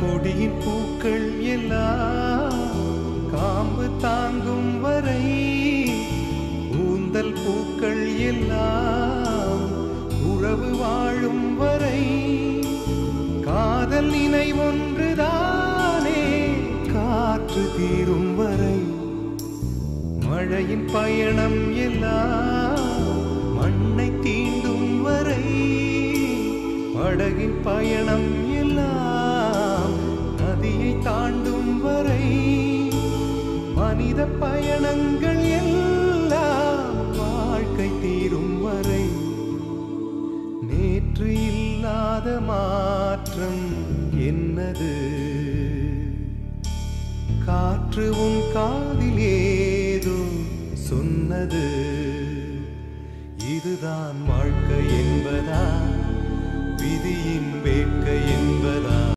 கொடியின் பூக்கள் எல்லாம் காம்பு தாங்கும் வரை கூந்தல் பூக்கள் எல்லாம் உறவு வாழும் வரை காதல் இணை ஒன்றுதானே காற்று தீரும் வரை. மழையின் பயணம் எல்லாம் மண்ணை தீண்டும் வரை. படகின் பயணம் எல்லாம் மனித பயணங்கள் எல்லாம் வாழ்க்கை தீரும் வரை. நேற்று இல்லாத மாற்றம் என்னது? காற்று உன் காதில் ஏதோ சொன்னது. இதுதான் வாழ்க்கை என்பதா